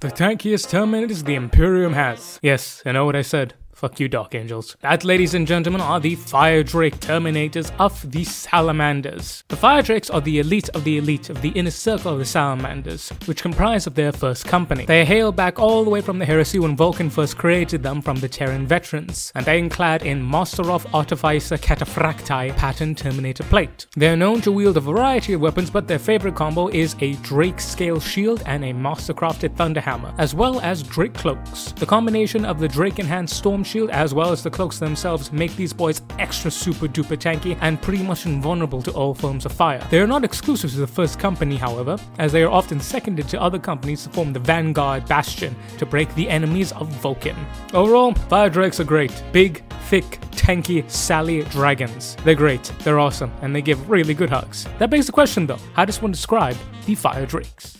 The tankiest Terminators the Imperium has. Yes, I know what I said. Fuck you, Dark Angels. That, ladies and gentlemen, are the Fire Drake Terminators of the Salamanders. The Fire Drakes are the elite of the elite of the inner circle of the Salamanders, which comprise of their first company. They hail back all the way from the heresy when Vulkan first created them from the Terran veterans, and they are clad in Master of Artificer Cataphractii pattern Terminator plate. They are known to wield a variety of weapons, but their favorite combo is a Drake scale shield and a mastercrafted Thunderhammer, as well as Drake cloaks. The combination of the Drake enhanced Storm shield as well as the cloaks themselves make these boys extra super duper tanky and pretty much invulnerable to all forms of fire. They are not exclusive to the first company however, as they are often seconded to other companies to form the Vanguard Bastion to break the enemies of Vulkan. Overall, Fire Drakes are great. Big, thick, tanky, Sally dragons. They're great, they're awesome, and they give really good hugs. That begs the question though, how does one describe the Fire Drakes?